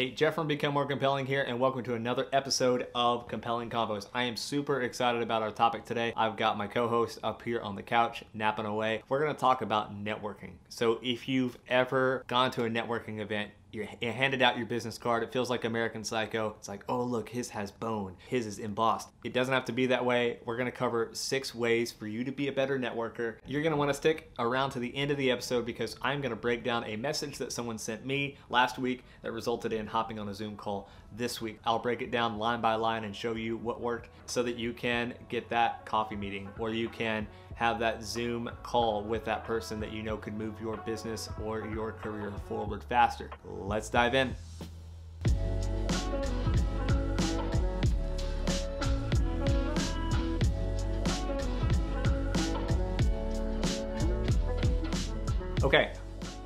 Hey, Jeff from Become More Compelling here, and welcome to another episode of Compelling Convos. I am super excited about our topic today. I've got my co host up here on the couch, napping away. We're going to talk about networking. So, if you've ever gone to a networking event, you're handed out your business card. It feels like American Psycho. It's like, oh, look, his has bone. His is embossed. It doesn't have to be that way. We're going to cover six ways for you to be a better networker. You're going to want to stick around to the end of the episode because I'm going to break down a message that someone sent me last week that resulted in hopping on a Zoom call this week. I'll break it down line by line and show you what worked so that you can get that coffee meeting or you can have that Zoom call with that person that you know could move your business or your career forward faster. Let's dive in. Okay,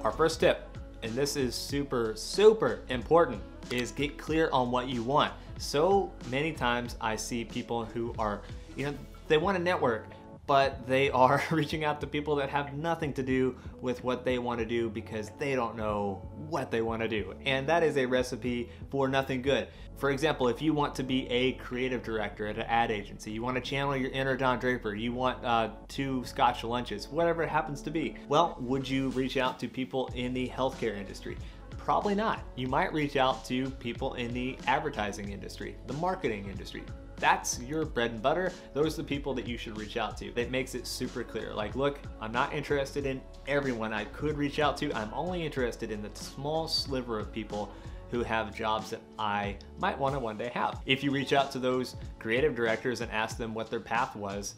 our first tip, and this is super, super important, is get clear on what you want. So many times I see people who are, you know, they want to network, but they are reaching out to people that have nothing to do with what they want to do because they don't know what they want to do. And that is a recipe for nothing good. For example, if you want to be a creative director at an ad agency, you want to channel your inner Don Draper, you want uh, two scotch lunches, whatever it happens to be, well, would you reach out to people in the healthcare industry? Probably not. You might reach out to people in the advertising industry, the marketing industry, that's your bread and butter. Those are the people that you should reach out to. That makes it super clear. Like, look, I'm not interested in everyone I could reach out to. I'm only interested in the small sliver of people who have jobs that I might want to one day have. If you reach out to those creative directors and ask them what their path was,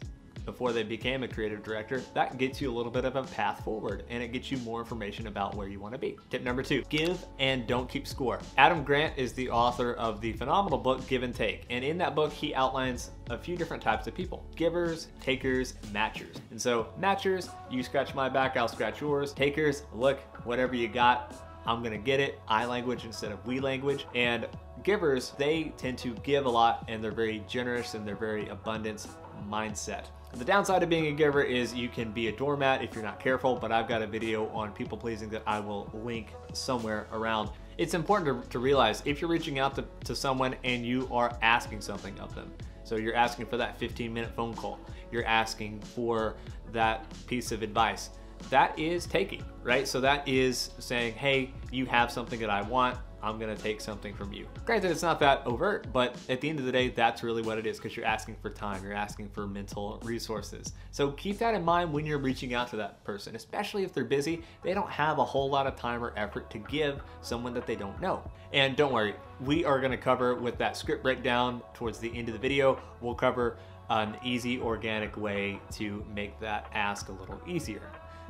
before they became a creative director, that gets you a little bit of a path forward and it gets you more information about where you want to be. Tip number two, give and don't keep score. Adam Grant is the author of the phenomenal book Give and Take. And in that book, he outlines a few different types of people givers, takers, matchers. And so, matchers, you scratch my back, I'll scratch yours. Takers, look, whatever you got, I'm gonna get it. I language instead of we language. And givers, they tend to give a lot and they're very generous and they're very abundance mindset. The downside of being a giver is you can be a doormat if you're not careful, but I've got a video on people pleasing that I will link somewhere around. It's important to, to realize if you're reaching out to, to someone and you are asking something of them. So you're asking for that 15 minute phone call. You're asking for that piece of advice. That is taking, right? So that is saying, hey, you have something that I want. I'm gonna take something from you. Granted, it's not that overt, but at the end of the day, that's really what it is because you're asking for time, you're asking for mental resources. So keep that in mind when you're reaching out to that person, especially if they're busy. They don't have a whole lot of time or effort to give someone that they don't know. And don't worry, we are gonna cover with that script breakdown towards the end of the video, we'll cover an easy organic way to make that ask a little easier.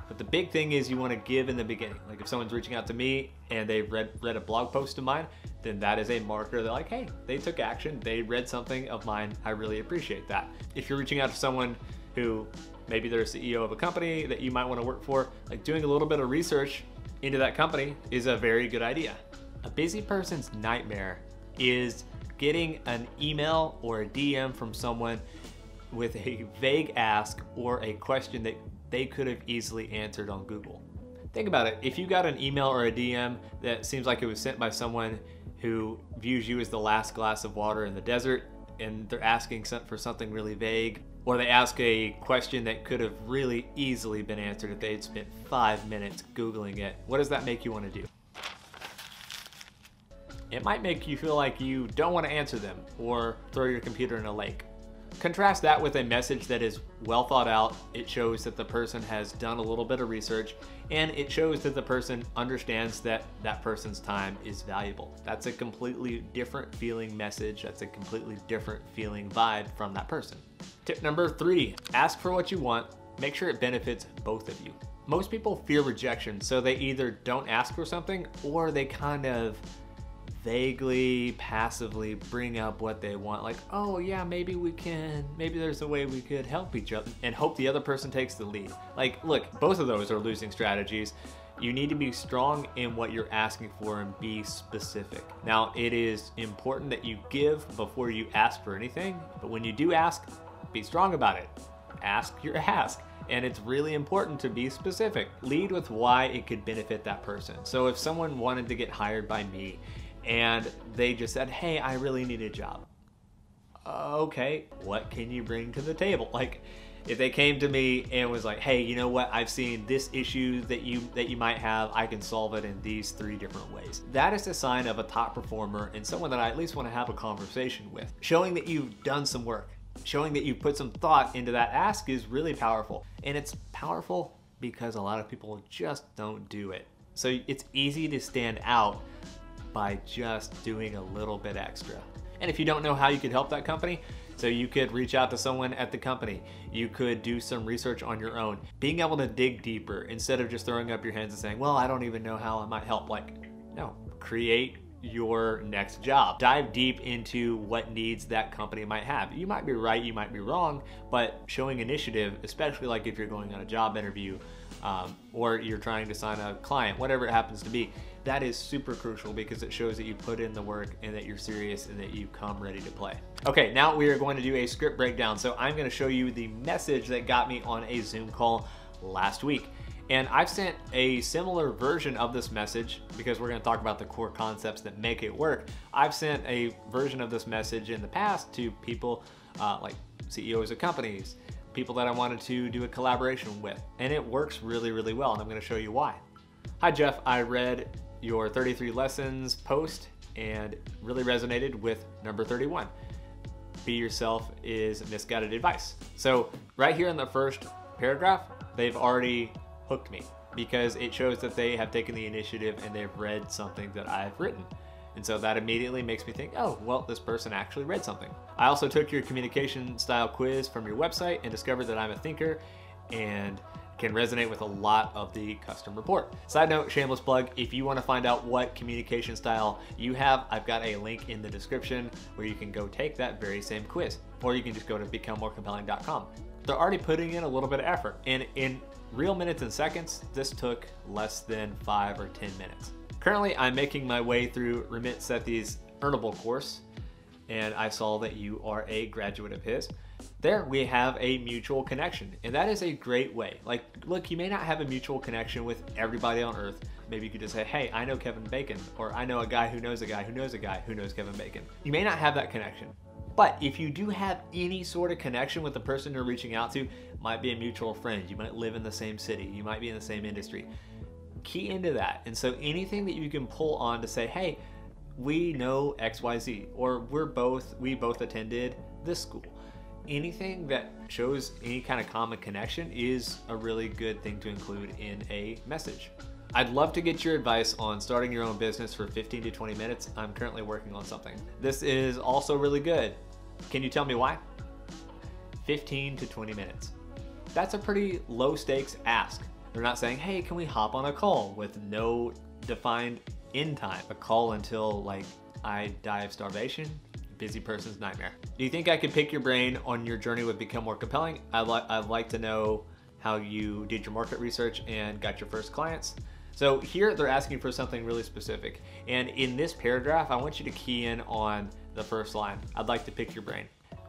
But the big thing is you want to give in the beginning. Like if someone's reaching out to me and they've read read a blog post of mine, then that is a marker. They're like, hey, they took action. They read something of mine. I really appreciate that. If you're reaching out to someone who maybe they're a CEO of a company that you might want to work for, like doing a little bit of research into that company is a very good idea. A busy person's nightmare is getting an email or a DM from someone with a vague ask or a question that they could have easily answered on Google. Think about it. If you got an email or a DM that seems like it was sent by someone who views you as the last glass of water in the desert and they're asking for something really vague, or they ask a question that could have really easily been answered if they had spent five minutes Googling it, what does that make you want to do? It might make you feel like you don't want to answer them or throw your computer in a lake. Contrast that with a message that is well thought out. It shows that the person has done a little bit of research and it shows that the person understands that that person's time is valuable. That's a completely different feeling message. That's a completely different feeling vibe from that person. Tip number three, ask for what you want. Make sure it benefits both of you. Most people fear rejection, so they either don't ask for something or they kind of vaguely, passively bring up what they want. Like, oh yeah, maybe we can, maybe there's a way we could help each other and hope the other person takes the lead. Like, look, both of those are losing strategies. You need to be strong in what you're asking for and be specific. Now, it is important that you give before you ask for anything, but when you do ask, be strong about it. Ask your ask and it's really important to be specific. Lead with why it could benefit that person. So if someone wanted to get hired by me and they just said, hey, I really need a job. Uh, okay, what can you bring to the table? Like, if they came to me and was like, "Hey, you know what? I've seen this issue that you that you might have. I can solve it in these three different ways." That is a sign of a top performer and someone that I at least want to have a conversation with. Showing that you've done some work, showing that you've put some thought into that ask is really powerful. And it's powerful because a lot of people just don't do it. So it's easy to stand out by just doing a little bit extra. And if you don't know how you could help that company, so you could reach out to someone at the company. You could do some research on your own. Being able to dig deeper instead of just throwing up your hands and saying, well, I don't even know how I might help. Like, no, create your next job. Dive deep into what needs that company might have. You might be right, you might be wrong, but showing initiative, especially like if you're going on a job interview um, or you're trying to sign a client, whatever it happens to be, that is super crucial because it shows that you put in the work and that you're serious and that you come ready to play. Okay, now we are going to do a script breakdown. So I'm gonna show you the message that got me on a Zoom call last week. And I've sent a similar version of this message because we're gonna talk about the core concepts that make it work. I've sent a version of this message in the past to people uh, like CEOs of companies, people that I wanted to do a collaboration with, and it works really, really well, and I'm gonna show you why. Hi Jeff, I read your 33 lessons post and really resonated with number 31. Be yourself is misguided advice. So right here in the first paragraph, they've already hooked me because it shows that they have taken the initiative and they've read something that I've written. And so that immediately makes me think, oh, well, this person actually read something. I also took your communication style quiz from your website and discovered that I'm a thinker and can resonate with a lot of the custom report. Side note, shameless plug, if you wanna find out what communication style you have, I've got a link in the description where you can go take that very same quiz. Or you can just go to becomemorecompelling.com. They're already putting in a little bit of effort. And in real minutes and seconds, this took less than five or 10 minutes. Currently, I'm making my way through Ramit Sethi's Earnable course, and I saw that you are a graduate of his there we have a mutual connection. And that is a great way. Like, look, you may not have a mutual connection with everybody on earth. Maybe you could just say, hey, I know Kevin Bacon, or I know a guy who knows a guy who knows a guy who knows Kevin Bacon. You may not have that connection. But if you do have any sort of connection with the person you're reaching out to, might be a mutual friend, you might live in the same city, you might be in the same industry. Key into that. And so anything that you can pull on to say, hey, we know XYZ, or we're both, we both attended this school anything that shows any kind of common connection is a really good thing to include in a message. I'd love to get your advice on starting your own business for 15 to 20 minutes. I'm currently working on something. This is also really good. Can you tell me why? 15 to 20 minutes. That's a pretty low stakes ask. They're not saying, hey, can we hop on a call with no defined end time? A call until like I die of starvation? busy person's nightmare. Do you think I could pick your brain on your journey with Become More Compelling? I'd, li I'd like to know how you did your market research and got your first clients. So here they're asking for something really specific. And in this paragraph, I want you to key in on the first line. I'd like to pick your brain.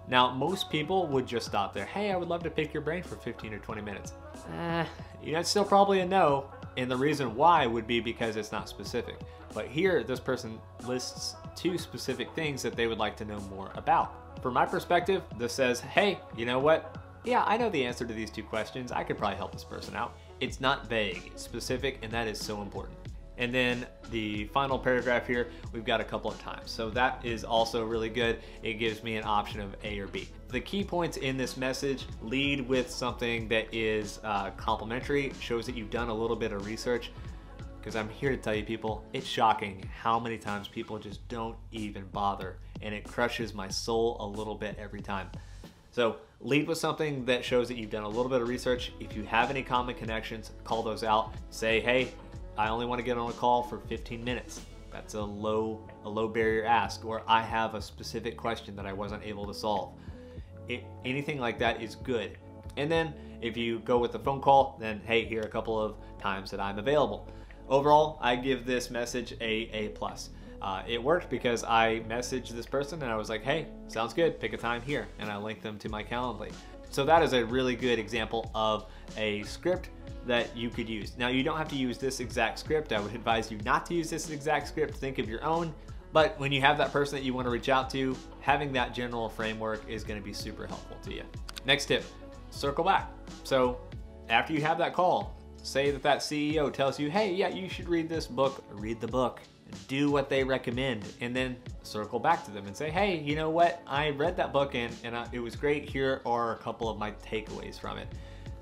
Now, most people would just stop there. Hey, I would love to pick your brain for 15 or 20 minutes. Eh, you know, it's still probably a no. And the reason why would be because it's not specific. But here, this person lists two specific things that they would like to know more about. From my perspective, this says, hey, you know what? Yeah, I know the answer to these two questions. I could probably help this person out. It's not vague, it's specific, and that is so important. And then the final paragraph here, we've got a couple of times. So that is also really good. It gives me an option of A or B. The key points in this message lead with something that is uh, complimentary, shows that you've done a little bit of research. Because I'm here to tell you people, it's shocking how many times people just don't even bother. And it crushes my soul a little bit every time. So lead with something that shows that you've done a little bit of research. If you have any common connections, call those out. Say, hey, I only want to get on a call for 15 minutes. That's a low, a low barrier ask, or I have a specific question that I wasn't able to solve. It, anything like that is good. And then if you go with the phone call, then hey, here are a couple of times that I'm available. Overall, I give this message a A plus. Uh, it worked because I messaged this person and I was like, hey, sounds good, pick a time here. And I linked them to my Calendly. So that is a really good example of a script that you could use. Now you don't have to use this exact script. I would advise you not to use this exact script. Think of your own. But when you have that person that you want to reach out to, having that general framework is going to be super helpful to you. Next tip, circle back. So after you have that call, say that that CEO tells you, hey, yeah, you should read this book, read the book, do what they recommend, and then circle back to them and say, hey, you know what? I read that book and, and I, it was great. Here are a couple of my takeaways from it.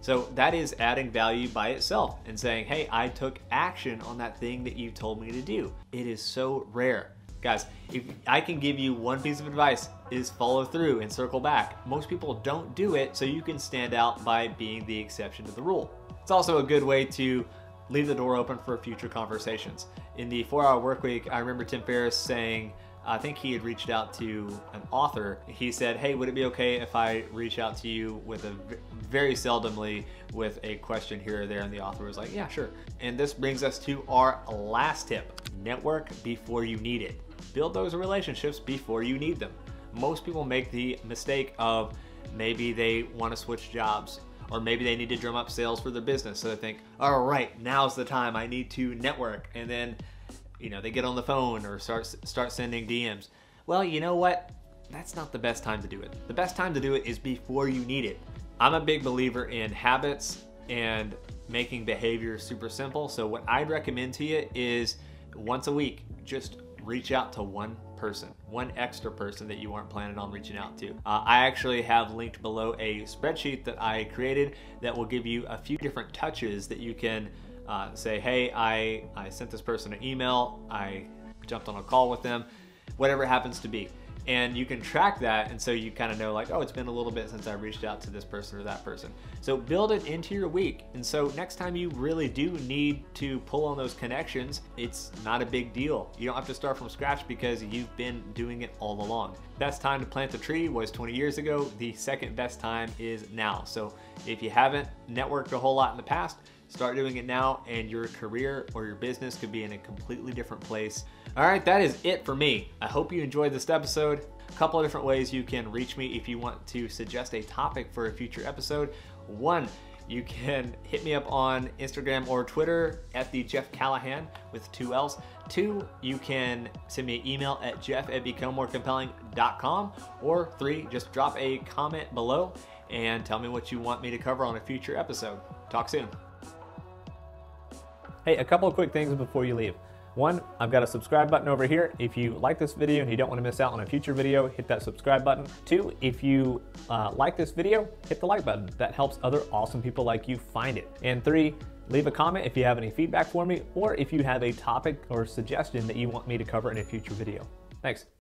So that is adding value by itself and saying, hey, I took action on that thing that you told me to do. It is so rare. Guys, if I can give you one piece of advice is follow through and circle back. Most people don't do it, so you can stand out by being the exception to the rule. It's also a good way to leave the door open for future conversations. In the four hour work week, I remember Tim Ferriss saying, I think he had reached out to an author. He said, Hey, would it be okay if I reach out to you with a very seldomly with a question here or there? And the author was like, Yeah, sure. And this brings us to our last tip network before you need it. Build those relationships before you need them. Most people make the mistake of maybe they want to switch jobs or maybe they need to drum up sales for their business. So they think, all right, now's the time I need to network. And then you know, they get on the phone or start start sending DMs. Well, you know what? That's not the best time to do it. The best time to do it is before you need it. I'm a big believer in habits and making behavior super simple. So what I'd recommend to you is once a week, just reach out to one person, one extra person that you weren't planning on reaching out to. Uh, I actually have linked below a spreadsheet that I created that will give you a few different touches that you can uh, say, hey, I, I sent this person an email, I jumped on a call with them, whatever it happens to be. And you can track that, and so you kind of know, like, oh, it's been a little bit since I reached out to this person or that person. So build it into your week. And so next time you really do need to pull on those connections, it's not a big deal. You don't have to start from scratch because you've been doing it all along. Best time to plant a tree was 20 years ago. The second best time is now. So if you haven't networked a whole lot in the past, Start doing it now, and your career or your business could be in a completely different place. All right, that is it for me. I hope you enjoyed this episode. A couple of different ways you can reach me if you want to suggest a topic for a future episode. One, you can hit me up on Instagram or Twitter at the Jeff Callahan with two L's. Two, you can send me an email at jeff at becomemorecompelling.com. Or three, just drop a comment below and tell me what you want me to cover on a future episode. Talk soon. Hey, a couple of quick things before you leave. One, I've got a subscribe button over here. If you like this video and you don't want to miss out on a future video, hit that subscribe button. Two, if you uh, like this video, hit the like button. That helps other awesome people like you find it. And three, leave a comment if you have any feedback for me or if you have a topic or suggestion that you want me to cover in a future video. Thanks.